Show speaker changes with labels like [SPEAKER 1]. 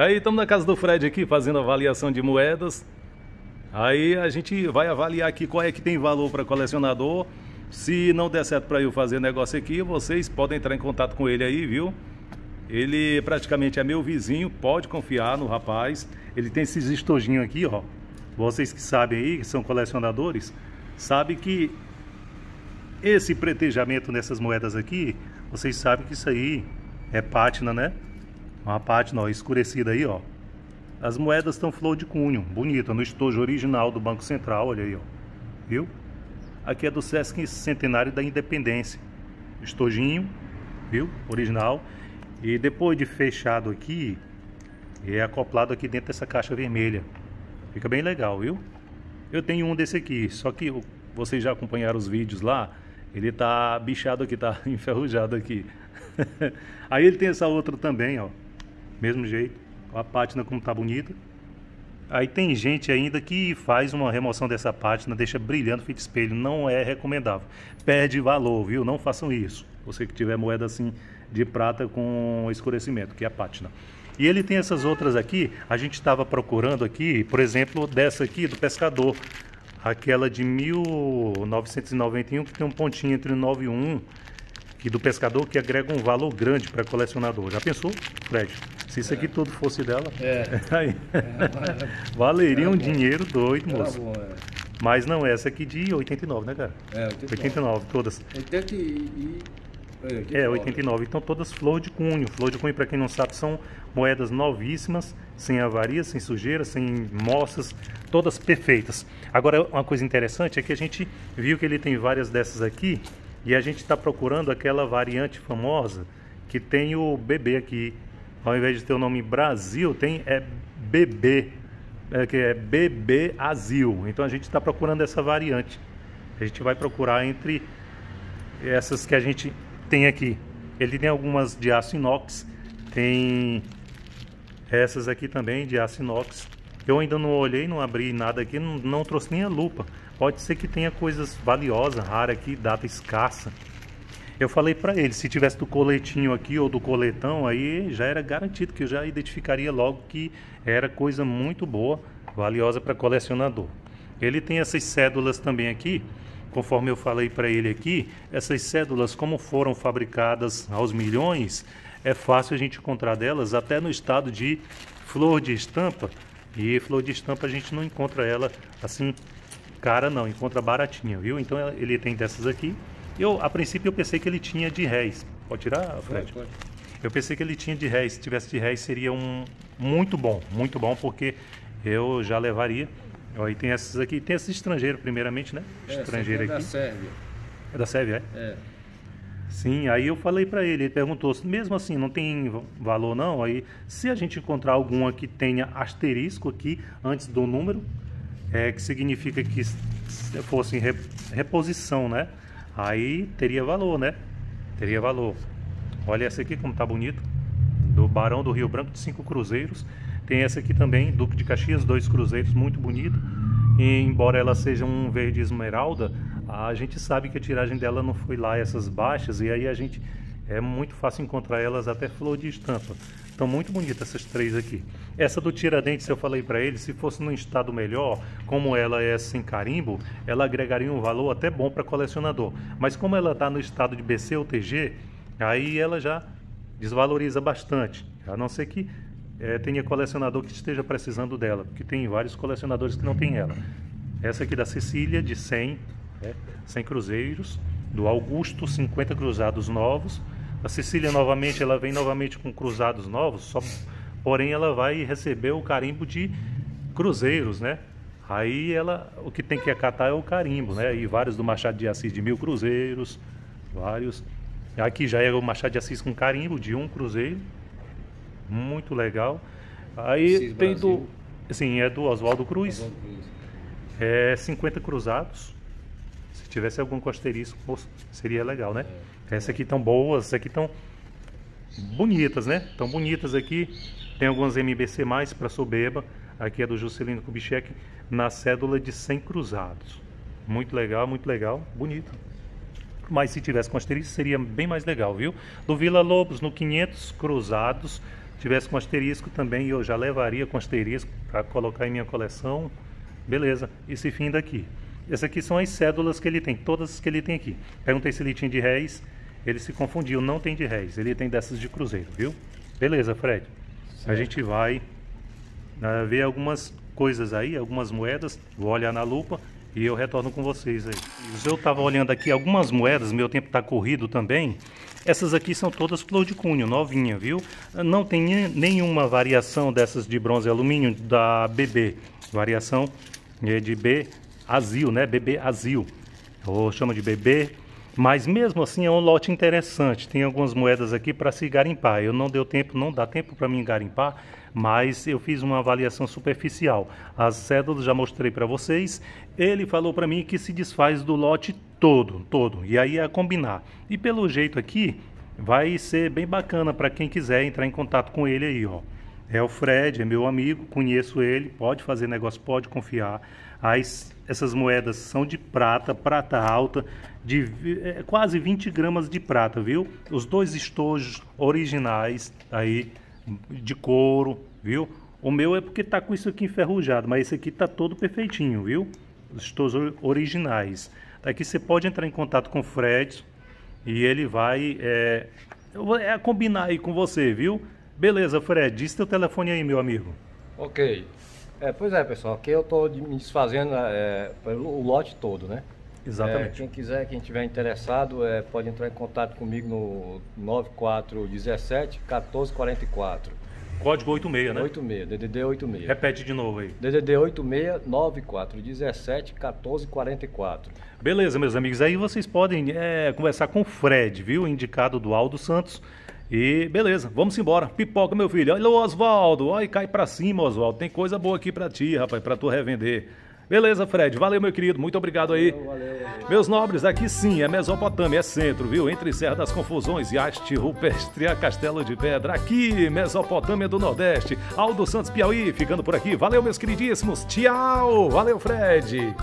[SPEAKER 1] Aí estamos na casa do Fred aqui fazendo avaliação de moedas. Aí a gente vai avaliar aqui qual é que tem valor para colecionador. Se não der certo para eu fazer negócio aqui, vocês podem entrar em contato com ele aí, viu? Ele praticamente é meu vizinho, pode confiar no rapaz. Ele tem esses estojinhos aqui, ó. Vocês que sabem aí, que são colecionadores, sabem que esse pretejamento nessas moedas aqui, vocês sabem que isso aí é pátina, né? Uma pátina ó, escurecida aí, ó. As moedas estão flor de cunho, bonita, no estojo original do Banco Central, olha aí, ó. Viu? Aqui é do Sesc Centenário da Independência. Estojinho, viu? Original. E depois de fechado aqui, é acoplado aqui dentro dessa caixa vermelha. Fica bem legal, viu? Eu tenho um desse aqui, só que vocês já acompanharam os vídeos lá, ele tá bichado aqui, tá enferrujado aqui. Aí ele tem essa outra também, ó. Mesmo jeito. A pátina como tá bonita. Aí tem gente ainda que faz uma remoção dessa pátina, deixa brilhando feito espelho. Não é recomendável. Perde valor, viu? Não façam isso. Você que tiver moeda assim de prata com escurecimento, que é a pátina. E ele tem essas outras aqui, a gente estava procurando aqui, por exemplo, dessa aqui do pescador. Aquela de 1991 que tem um pontinho entre o 9 e 1 e do pescador que agrega um valor grande para colecionador. Já pensou, Fred? Se isso aqui é. tudo fosse dela,
[SPEAKER 2] é.
[SPEAKER 1] aí, é, valeria um dinheiro doido, moço. Bom, é. Mas não, essa aqui de 89, né, cara?
[SPEAKER 2] É, 89. 89,
[SPEAKER 1] todas.
[SPEAKER 2] 80 e...
[SPEAKER 1] É, 89. Então todas flor de cunho. Flor de cunho, para quem não sabe, são moedas novíssimas, sem avaria, sem sujeira, sem moças, todas perfeitas. Agora, uma coisa interessante é que a gente viu que ele tem várias dessas aqui e a gente está procurando aquela variante famosa que tem o bebê aqui. Ao invés de ter o nome Brasil, tem é bebê, é, que é bebê Azil. Então a gente está procurando essa variante. A gente vai procurar entre essas que a gente tem aqui. Ele tem algumas de aço inox, tem essas aqui também de aço inox. Eu ainda não olhei, não abri nada aqui, não, não trouxe nem a lupa. Pode ser que tenha coisas valiosas, raras aqui, data escassa. Eu falei para ele, se tivesse do coletinho aqui ou do coletão, aí já era garantido que eu já identificaria logo que era coisa muito boa, valiosa para colecionador. Ele tem essas cédulas também aqui, conforme eu falei para ele aqui, essas cédulas como foram fabricadas aos milhões, é fácil a gente encontrar delas até no estado de flor de estampa. E flor de estampa a gente não encontra ela assim cara não, encontra baratinha, viu? Então ele tem dessas aqui. Eu, a princípio, eu pensei que ele tinha de réis. Pode tirar, Fred? Pode, pode. Eu pensei que ele tinha de réis. Se tivesse de réis, seria um muito bom, muito bom, porque eu já levaria. Aí tem essas aqui, tem esse estrangeiro, primeiramente, né?
[SPEAKER 2] estrangeiro aqui. É da Sérvia.
[SPEAKER 1] É da Sérvia,
[SPEAKER 2] é? É.
[SPEAKER 1] Sim, aí eu falei para ele, ele perguntou, mesmo assim, não tem valor não? Aí, se a gente encontrar alguma que tenha asterisco aqui antes do número, é, que significa que fosse reposição, né? Aí teria valor, né? Teria valor. Olha essa aqui como tá bonito. Do Barão do Rio Branco de cinco cruzeiros. Tem essa aqui também, Duque de Caxias, dois cruzeiros, muito bonito. E embora ela seja um verde esmeralda, a gente sabe que a tiragem dela não foi lá essas baixas e aí a gente é muito fácil encontrar elas até flor de estampa. Estão muito bonitas essas três aqui. Essa do Tiradentes eu falei para ele, se fosse num estado melhor, como ela é sem carimbo, ela agregaria um valor até bom para colecionador. Mas como ela está no estado de BC ou TG, aí ela já desvaloriza bastante. A não ser que é, tenha colecionador que esteja precisando dela, porque tem vários colecionadores que não tem ela. Essa aqui da Cecília, de 100, é, 100 cruzeiros. Do Augusto, 50 cruzados novos. A Cecília novamente, ela vem novamente com cruzados novos, só, porém ela vai receber o carimbo de cruzeiros, né? Aí ela, o que tem que acatar é o carimbo, né? E vários do Machado de Assis de mil cruzeiros, vários. Aqui já é o Machado de Assis com carimbo de um cruzeiro, muito legal. Aí Assis tem Brasil. do, sim, é do Oswaldo Cruz. Oswaldo Cruz. É 50 cruzados. Se tivesse algum costeiriço, seria legal, né? É. Essas aqui estão boas, essas aqui estão bonitas, né? Estão bonitas aqui. Tem algumas MBC mais para soberba. Aqui é do Juscelino Kubitschek na cédula de 100 cruzados. Muito legal, muito legal, bonito. Mas se tivesse com asterisco seria bem mais legal, viu? Do Vila Lobos no 500 cruzados tivesse com asterisco também, eu já levaria com asterisco para colocar em minha coleção. Beleza, esse fim daqui. Essas aqui são as cédulas que ele tem, todas as que ele tem aqui. Perguntei se ele tinha de réis, ele se confundiu, não tem de réis, ele tem dessas de cruzeiro, viu? Beleza, Fred. Certo. A gente vai uh, ver algumas coisas aí, algumas moedas, vou olhar na lupa e eu retorno com vocês aí. Eu estava olhando aqui algumas moedas, meu tempo está corrido também. Essas aqui são todas flor de cunho, novinha, viu? Não tem nenhuma variação dessas de bronze e alumínio da BB. Variação é de B Azil, né? BB Azil. Ou chama de BB. Mas mesmo assim é um lote interessante. Tem algumas moedas aqui para se garimpar. Eu não deu tempo, não dá tempo para mim garimpar, mas eu fiz uma avaliação superficial. As cédulas já mostrei para vocês. Ele falou para mim que se desfaz do lote todo, todo. E aí é combinar. E pelo jeito aqui, vai ser bem bacana para quem quiser entrar em contato com ele aí, ó. É o Fred, é meu amigo, conheço ele, pode fazer negócio, pode confiar. As, essas moedas são de prata, prata alta, de é, quase 20 gramas de prata, viu? Os dois estojos originais aí, de couro, viu? O meu é porque tá com isso aqui enferrujado, mas esse aqui tá todo perfeitinho, viu? Os estojos originais. Aqui você pode entrar em contato com o Fred e ele vai é, é, combinar aí com você, viu? Beleza, Fred, diz teu telefone aí, meu amigo.
[SPEAKER 2] Ok. É, pois é, pessoal, aqui eu estou me desfazendo é, o lote todo, né?
[SPEAKER 1] Exatamente.
[SPEAKER 2] É, quem quiser, quem tiver interessado, é, pode entrar em contato comigo no 9417 1444.
[SPEAKER 1] Código 86, né?
[SPEAKER 2] 86, DDD 86.
[SPEAKER 1] Repete de novo aí.
[SPEAKER 2] DDD 86 9417 1444.
[SPEAKER 1] Beleza, meus amigos. Aí vocês podem é, conversar com o Fred, viu? Indicado do Aldo Santos. E beleza, vamos embora. Pipoca, meu filho. Olha o Oswaldo. Olha, cai pra cima, Oswaldo. Tem coisa boa aqui pra ti, rapaz, pra tu revender. Beleza, Fred. Valeu, meu querido. Muito obrigado aí. Valeu, valeu, valeu. Meus nobres, aqui sim é Mesopotâmia, é centro, viu? Entre Serra das Confusões e Haste Rupestre, a Castelo de Pedra. Aqui, Mesopotâmia do Nordeste. Aldo Santos Piauí, ficando por aqui. Valeu, meus queridíssimos. Tchau. Valeu, Fred.